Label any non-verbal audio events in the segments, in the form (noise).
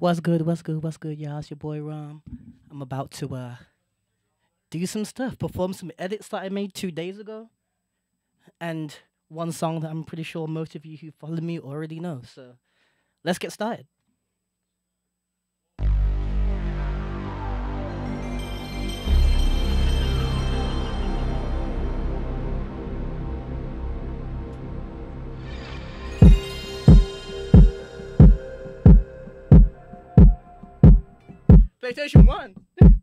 What's good? What's good? What's good, y'all? It's your boy Rom. I'm about to uh do some stuff, perform some edits that I made two days ago, and one song that I'm pretty sure most of you who follow me already know. So let's get started. PlayStation 1. (laughs)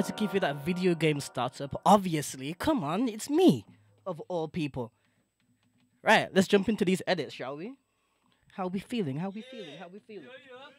Had to give you that video game startup. Obviously, come on, it's me, of all people. Right, let's jump into these edits, shall we? How we feeling? How we feeling? How we feeling? about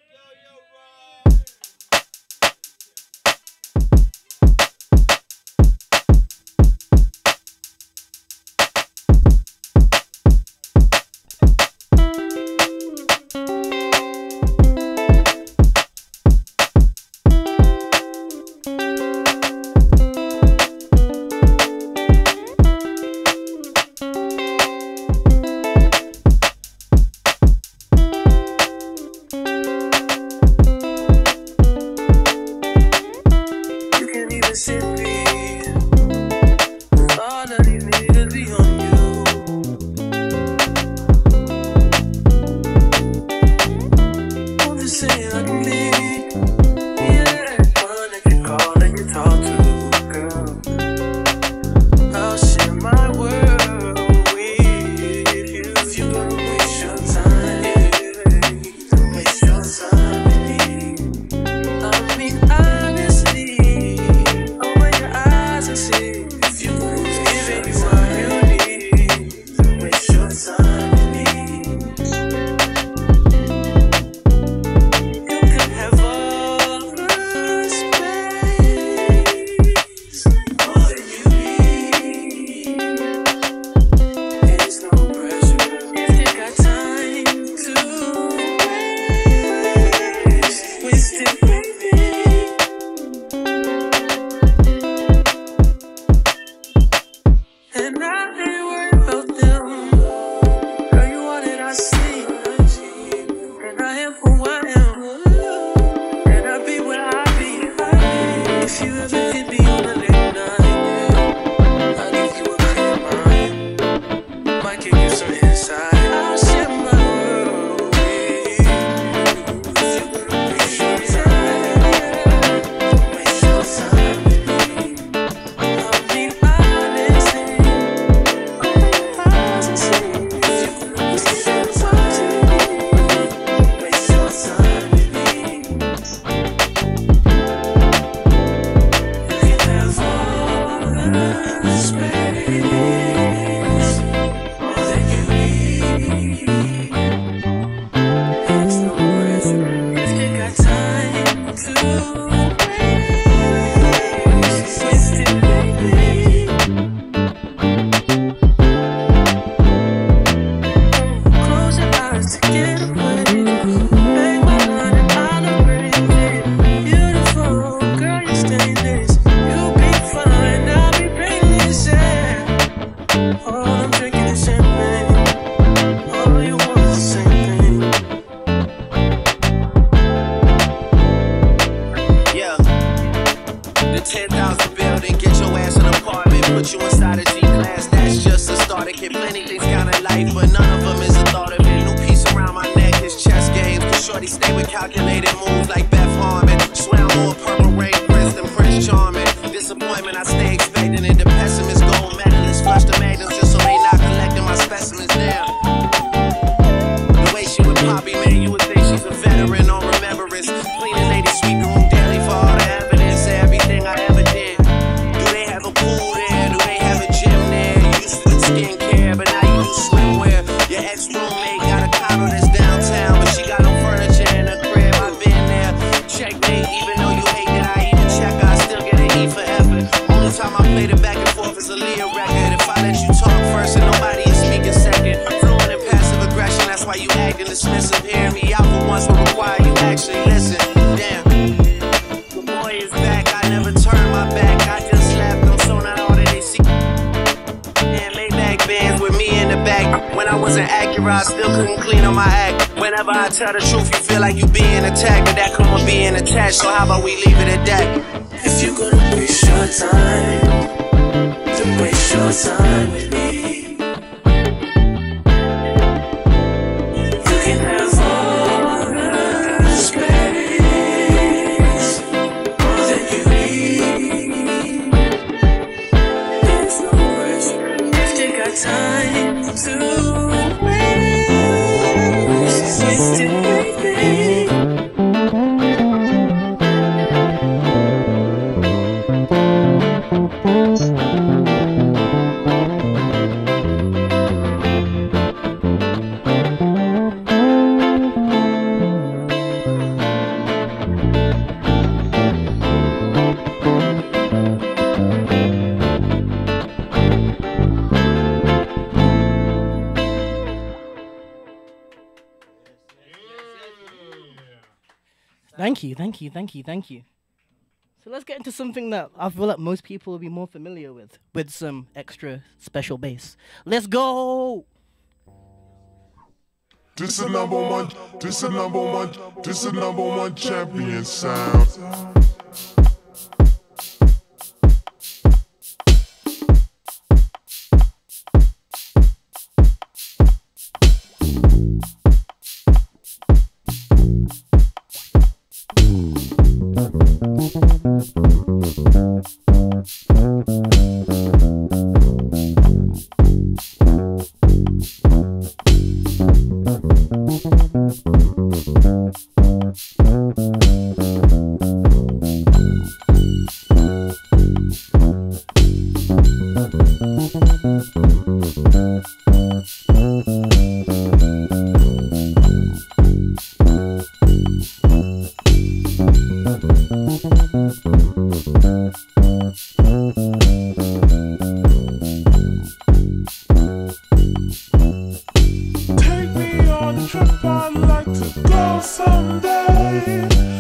tell the truth, you feel like you being attacked, but that come with being attached. So how about we leave it at that? If you're gonna waste your time, then waste your time with me. Thank you, thank you, thank you, thank you. So let's get into something that I feel like most people will be more familiar with, with some extra special bass. Let's go! This is number one, this is number one, this is number one champion sound. someday.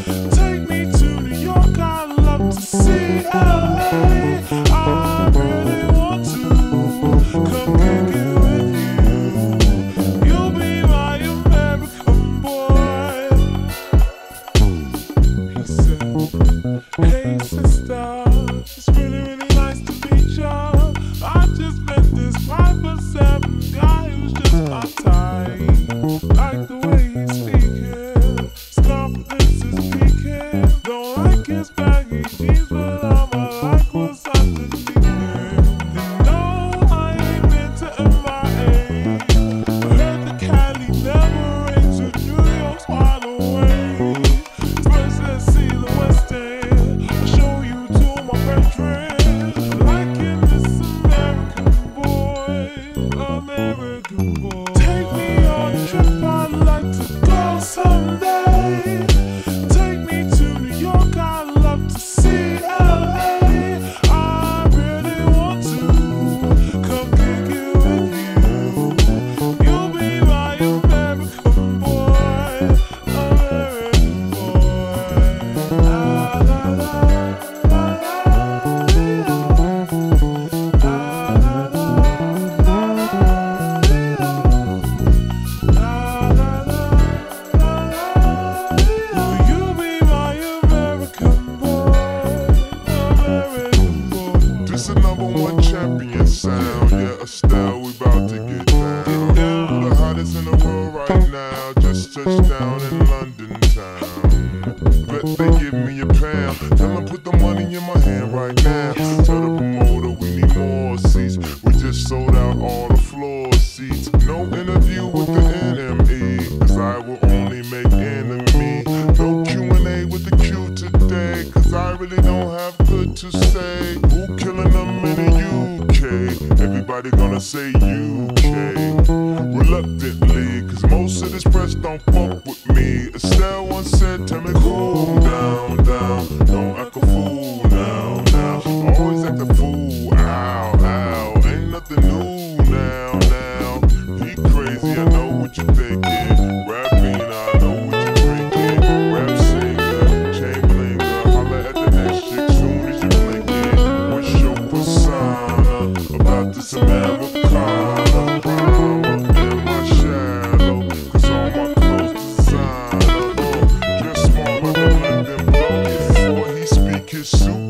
He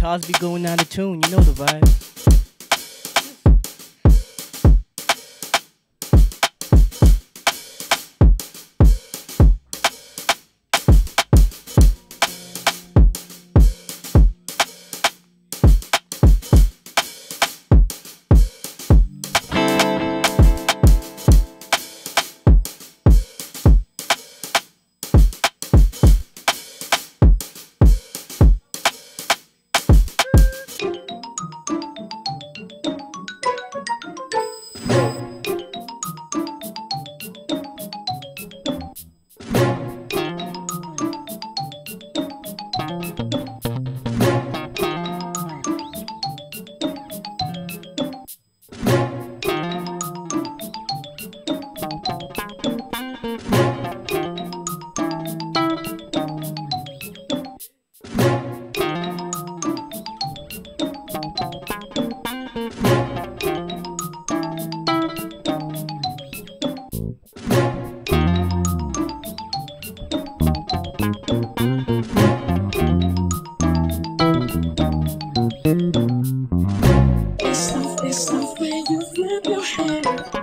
Guitars be going out of tune, you know the vibe. Thank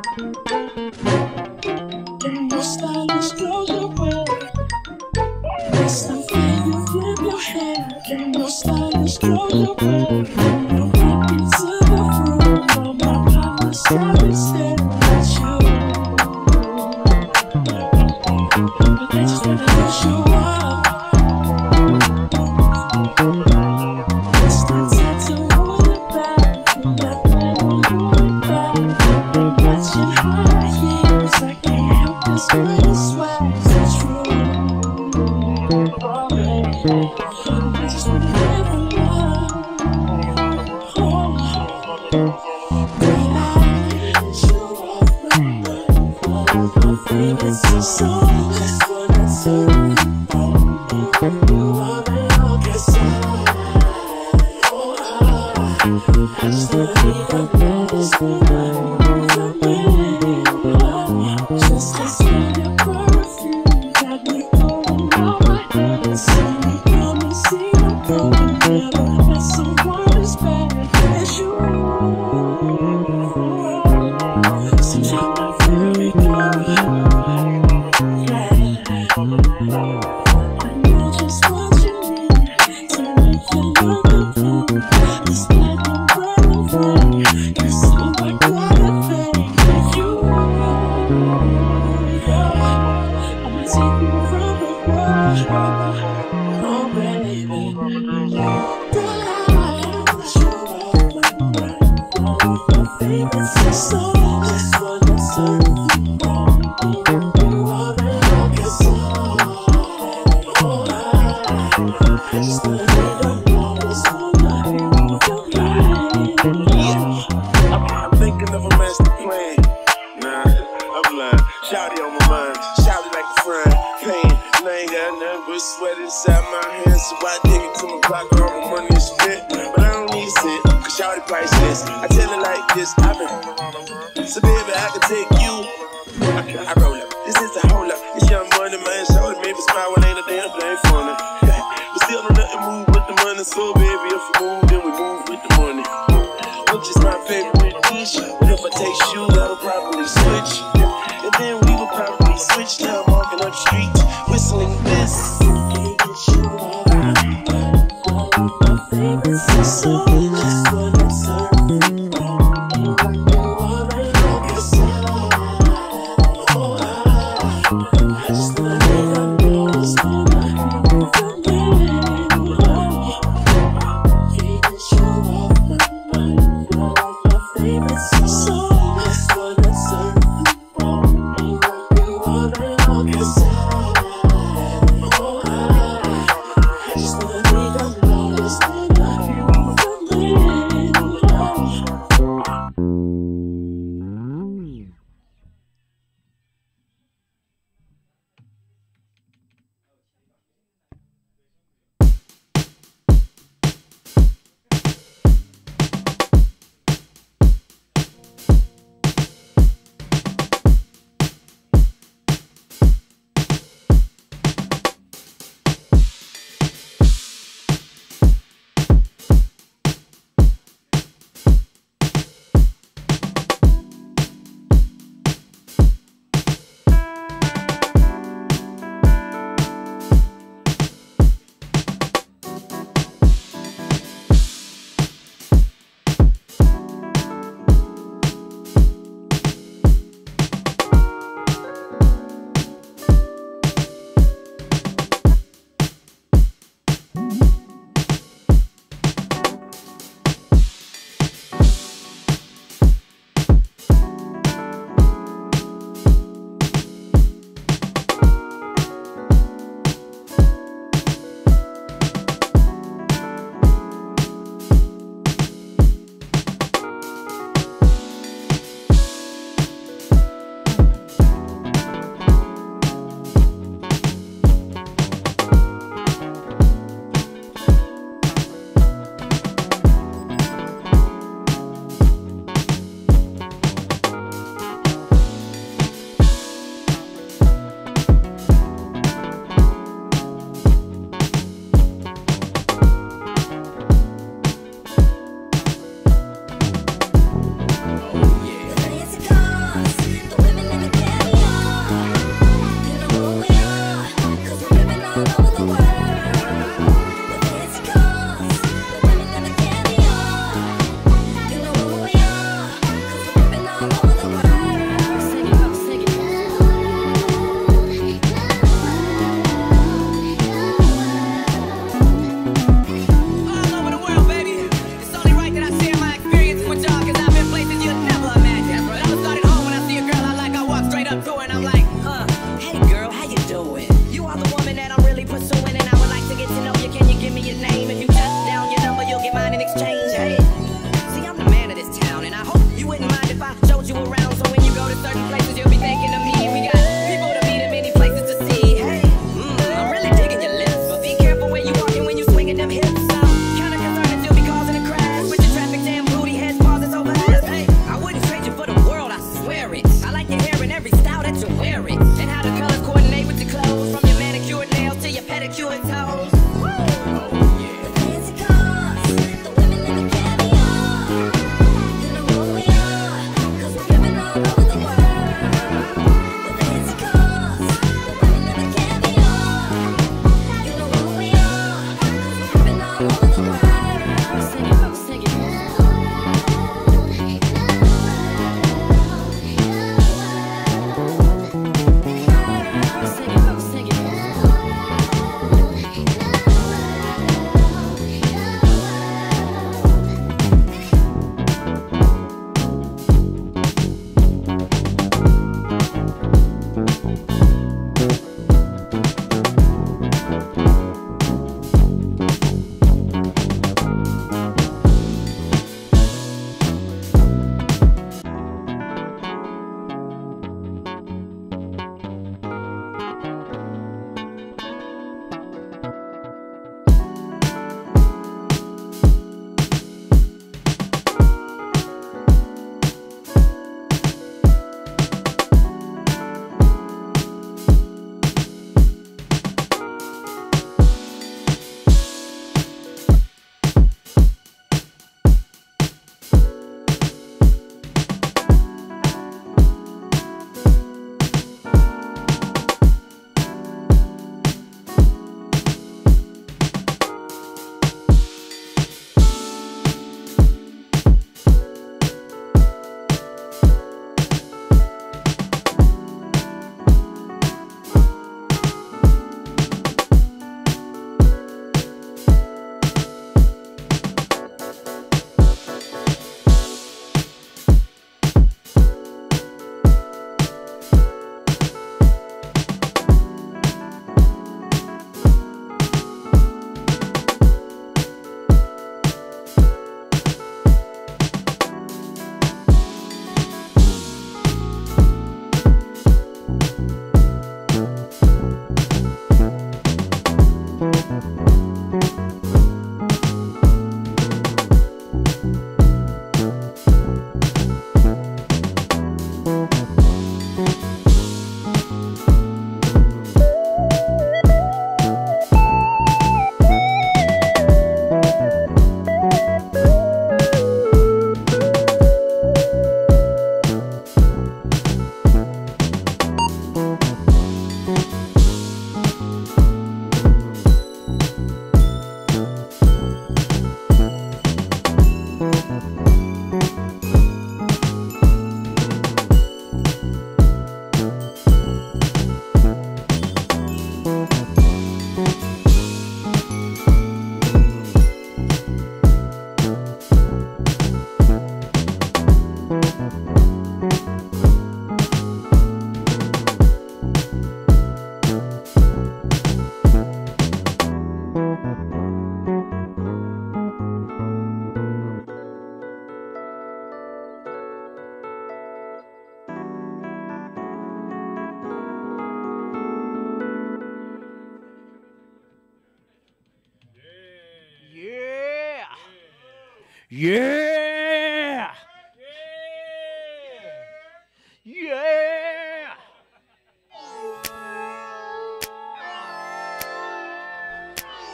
I'm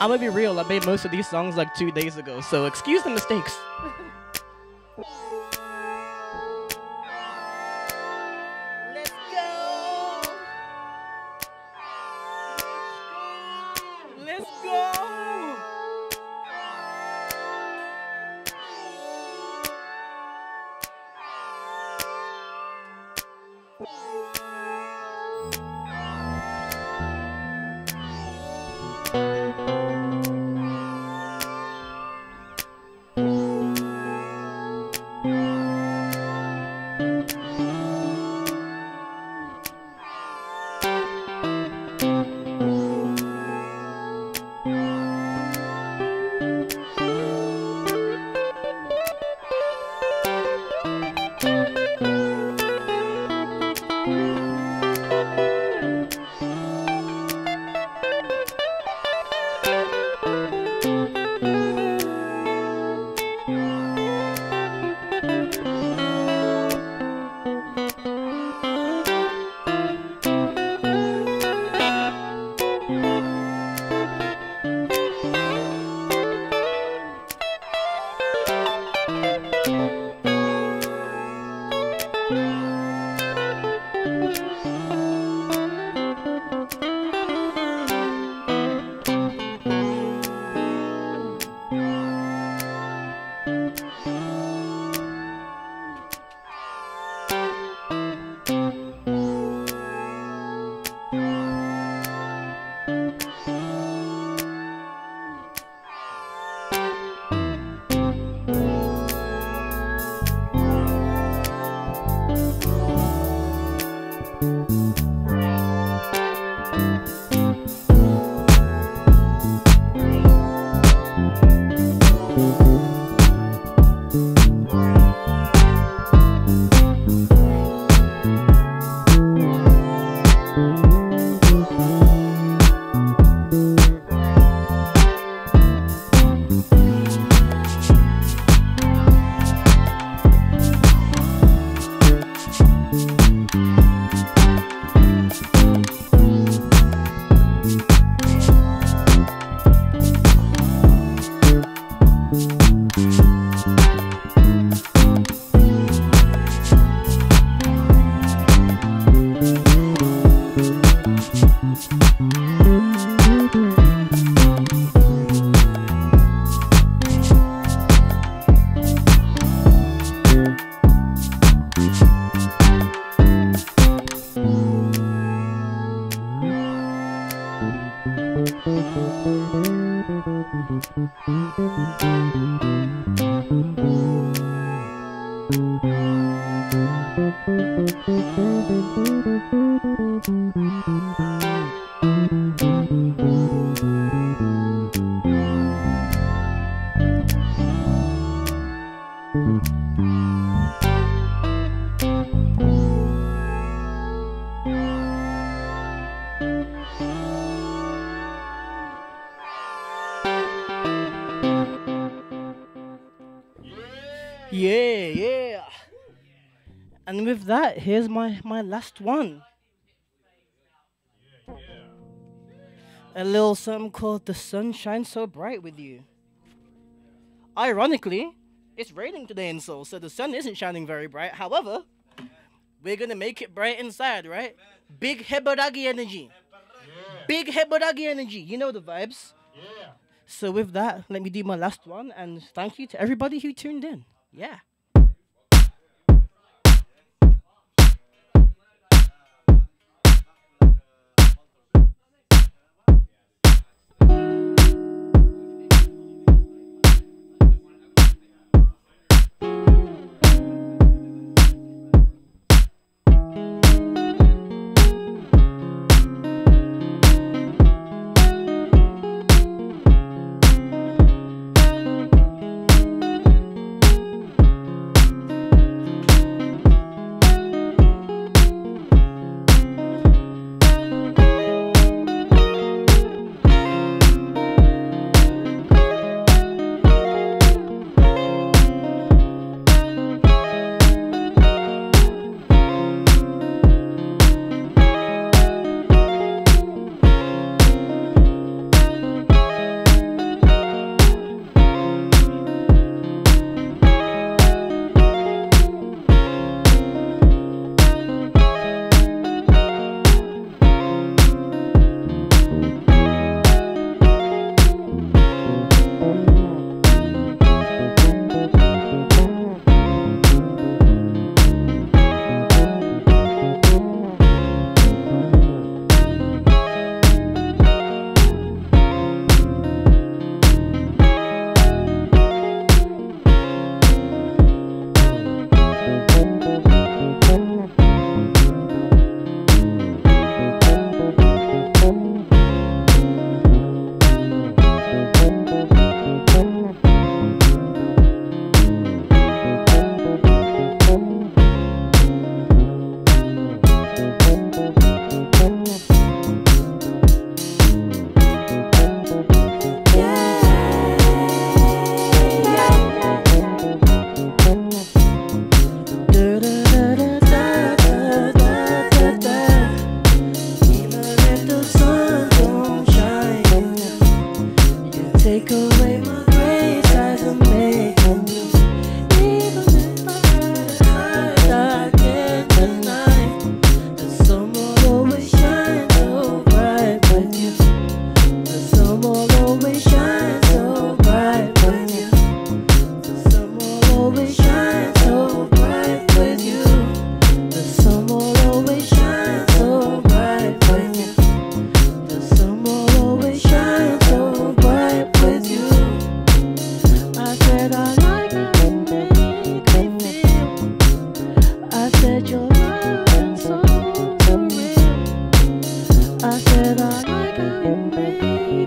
I'm gonna be real. I made most of these songs like two days ago, so excuse the mistakes. (laughs) Yeah, here's my my last one. A little something called "The Sun Shines So Bright with You." Ironically, it's raining today in Seoul, so the sun isn't shining very bright. However, we're gonna make it bright inside, right? Big Hebaragi energy. Big Hebaragi energy. You know the vibes. So with that, let me do my last one, and thank you to everybody who tuned in. Yeah.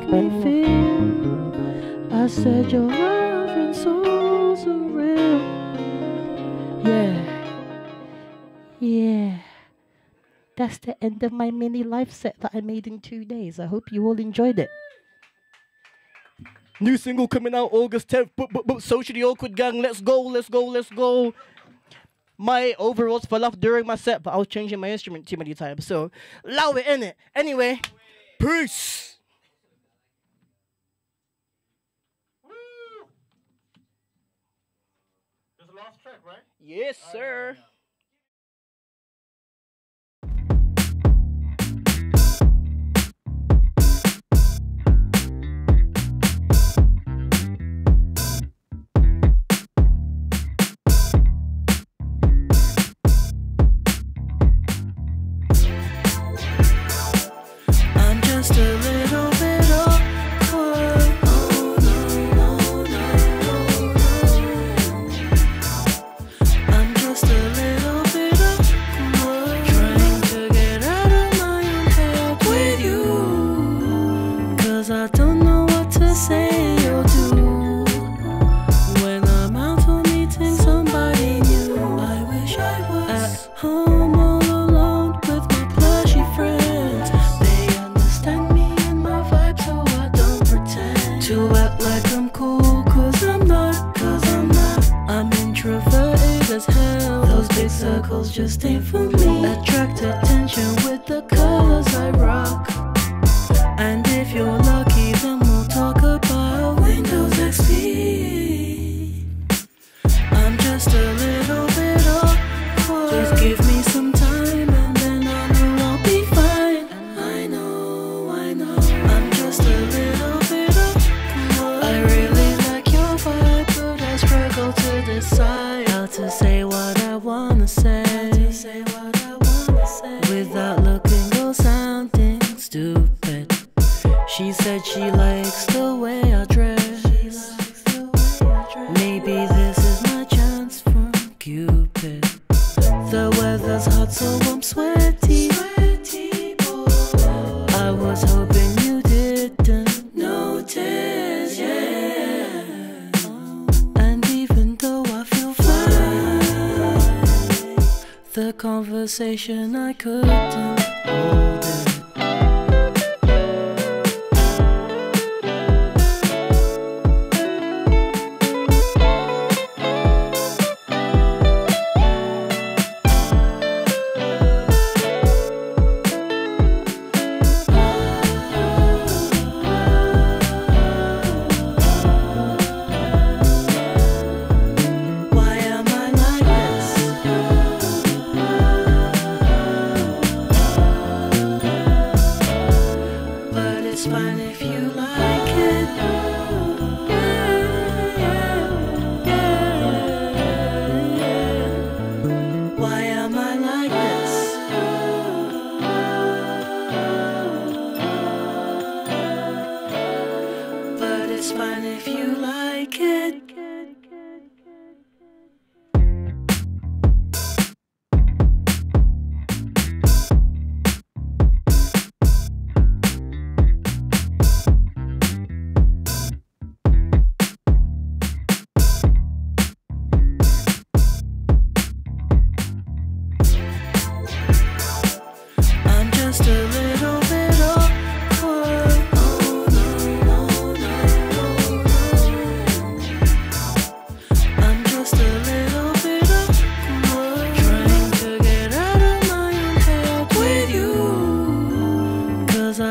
me feel. I said your love and soul's so real. Yeah, yeah. That's the end of my mini live set that I made in two days. I hope you all enjoyed it. New single coming out August 10th. Socially awkward gang. Let's go, let's go, let's go. My overalls fell off during my set, but I was changing my instrument too many times. So, allow it in it. Anyway, peace. Yes, sir. circles just ain't for me. Attract attention with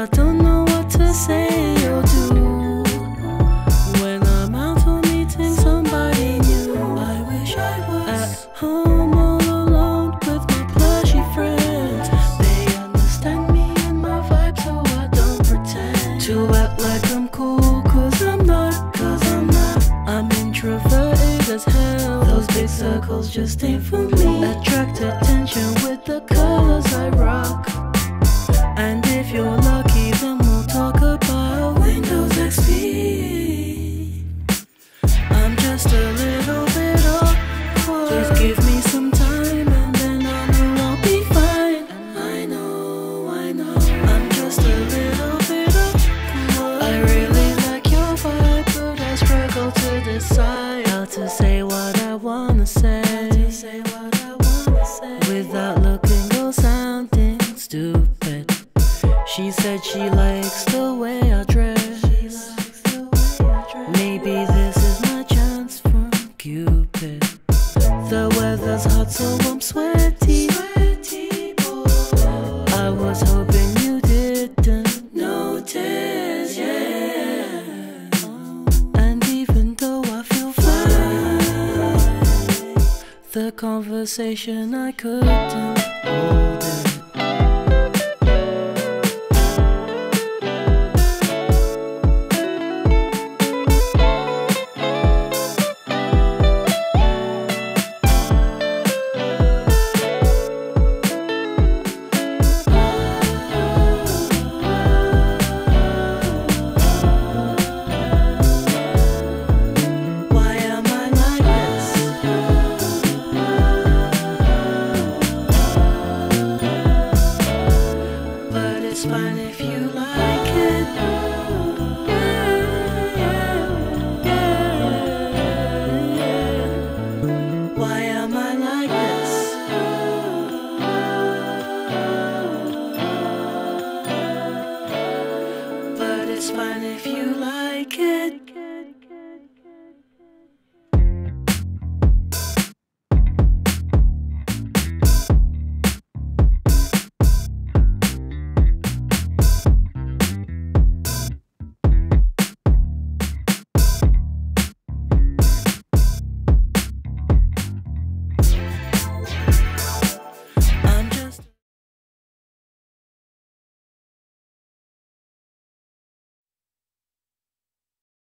I don't know what to say or do. When I'm out or meeting somebody new I wish I was at home all alone with my plushy friends. They understand me and my vibe so I don't pretend To act like I'm cool. Cause I'm not, cause I'm not. I'm introverted as hell. Those big circles just ain't for me. Conversation I couldn't hold it.